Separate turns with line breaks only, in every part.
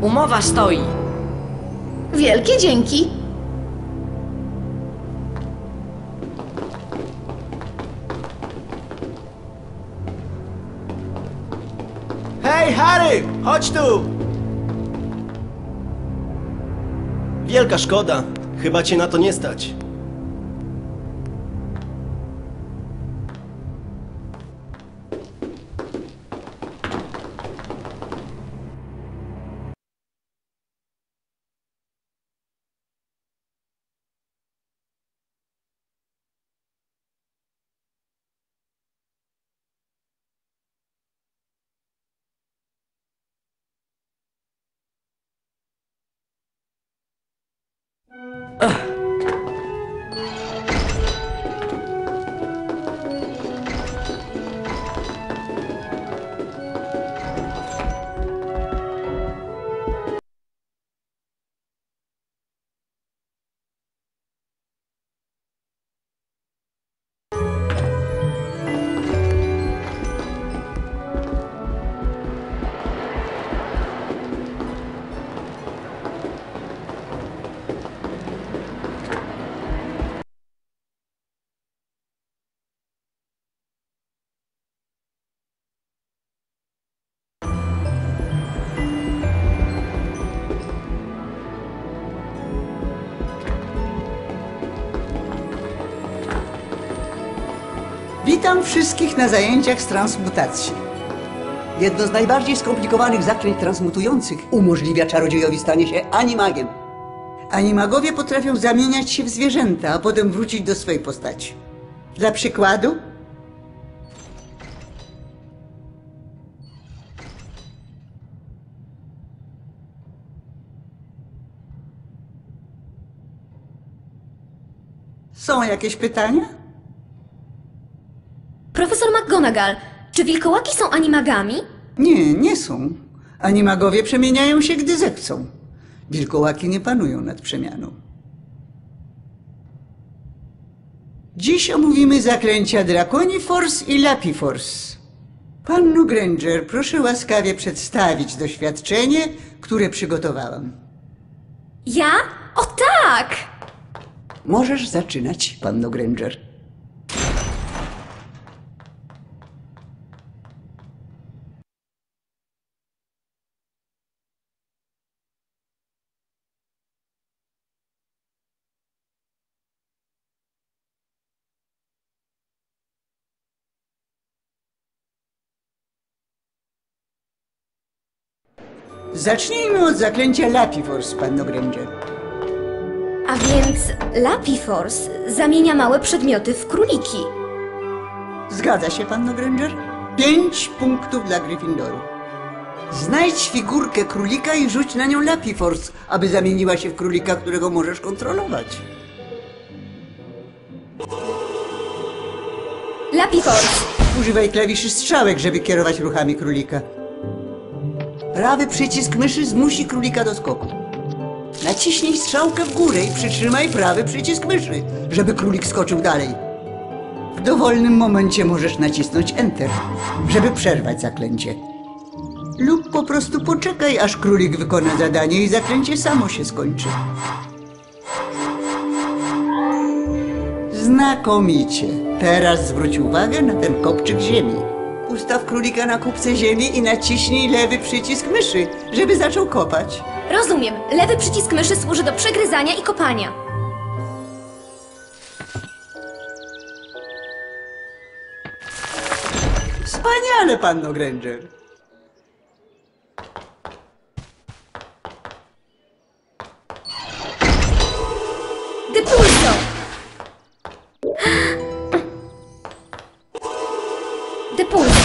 Umowa stoi.
Wielkie dzięki.
Hej, Harry! Chodź tu! Wielka szkoda. Chyba cię na to nie stać. Ugh.
Witam wszystkich na zajęciach z transmutacji. Jedno z najbardziej skomplikowanych zaklęć transmutujących umożliwia czarodziejowi stanie się animagiem. Animagowie potrafią zamieniać się w zwierzęta, a potem wrócić do swojej postaci. Dla przykładu, są jakieś pytania?
McGonagall, czy wilkołaki są animagami?
Nie, nie są. Animagowie przemieniają się, gdy zechcą. Wilkołaki nie panują nad przemianą. Dziś omówimy zaklęcia Draconiforce i Lapiforce. Panno Granger, proszę łaskawie przedstawić doświadczenie, które przygotowałam.
Ja? O tak!
Możesz zaczynać, panno Granger. Zacznijmy od zaklęcia Lapiforce, panno Granger.
A więc Lapiforce zamienia małe przedmioty w króliki.
Zgadza się, panno Granger? Pięć punktów dla Gryffindoru. Znajdź figurkę królika i rzuć na nią Lapiforce, aby zamieniła się w królika, którego możesz kontrolować.
Lapiforce!
Używaj klawiszy strzałek, żeby kierować ruchami królika. Prawy przycisk myszy zmusi królika do skoku. Naciśnij strzałkę w górę i przytrzymaj prawy przycisk myszy, żeby królik skoczył dalej. W dowolnym momencie możesz nacisnąć Enter, żeby przerwać zaklęcie. Lub po prostu poczekaj, aż królik wykona zadanie i zaklęcie samo się skończy. Znakomicie. Teraz zwróć uwagę na ten kopczyk ziemi. Ustaw królika na kubce ziemi i naciśnij lewy przycisk myszy, żeby zaczął kopać.
Rozumiem, lewy przycisk myszy służy do przegryzania i kopania.
Wspaniale, panno Granger.
Depulso! Depulso!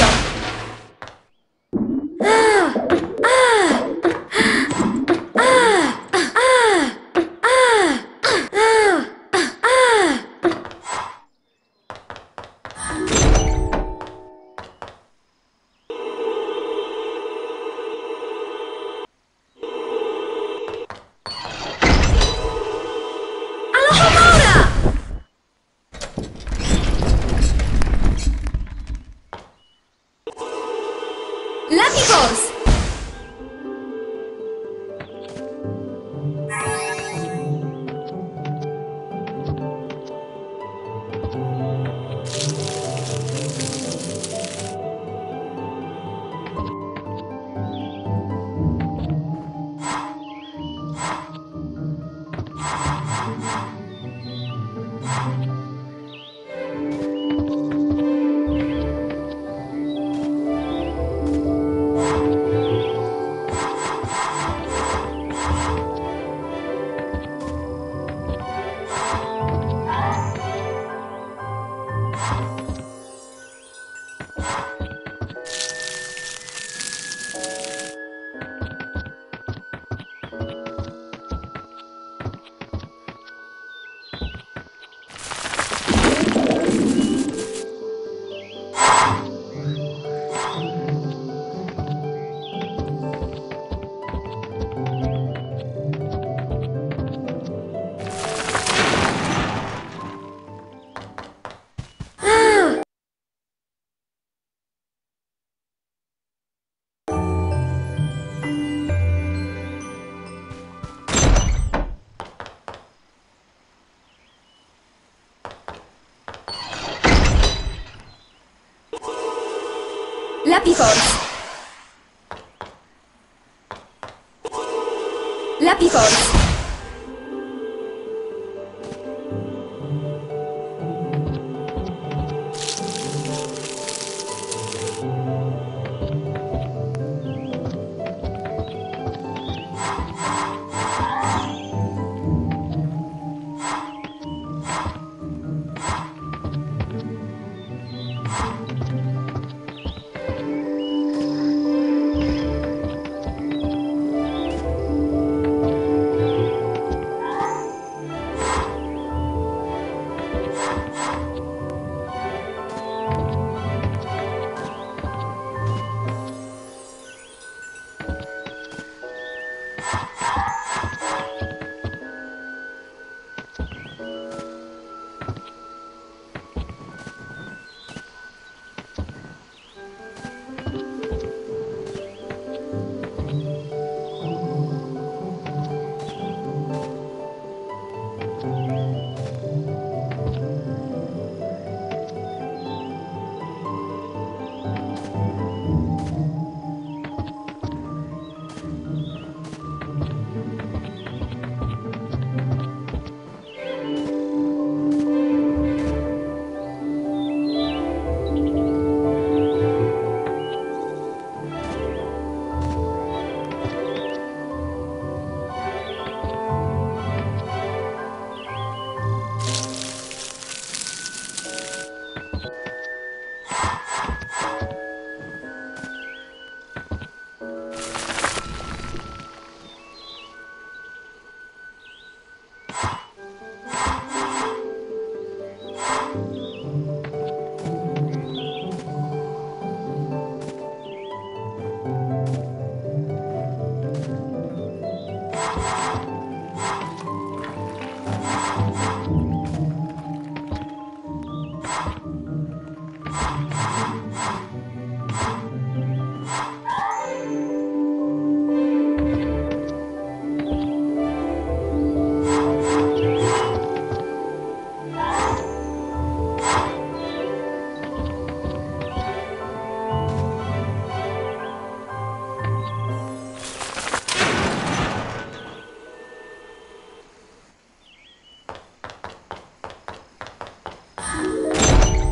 Lapiforce! Lapiforce!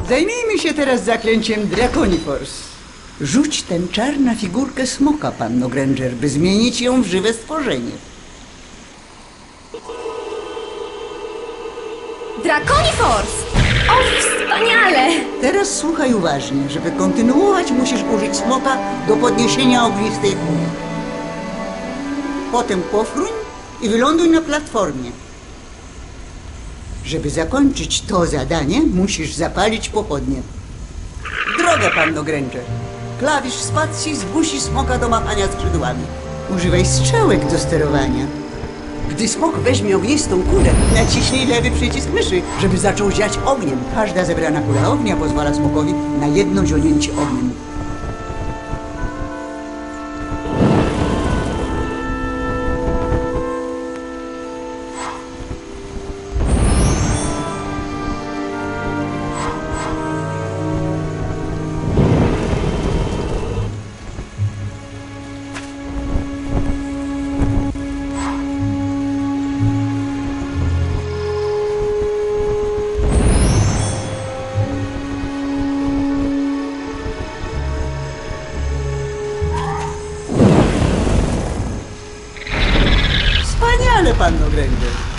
Zajmijmy się teraz zaklęciem Draconifors. Rzuć ten czar na figurkę smoka, panno Granger, by zmienić ją w żywe stworzenie.
Draconiforce! O, wspaniale!
Teraz słuchaj uważnie. Żeby kontynuować, musisz użyć smoka do podniesienia ognistej kuli. Potem pofruń i wyląduj na platformie. Żeby zakończyć to zadanie, musisz zapalić pochodnie. Droga, panno Granger. Klawisz spacji zmusi smoka do machania skrzydłami. Używaj strzałek do sterowania. Gdy smok weźmie ognistą kulę, naciśnij lewy przycisk myszy, żeby zaczął ziać ogniem. Każda zebrana kula ognia pozwala smokowi na jedno zionięcie ogniem. Wspaniale, panno